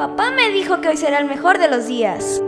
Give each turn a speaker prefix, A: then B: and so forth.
A: Papá me dijo que hoy será el mejor de los días.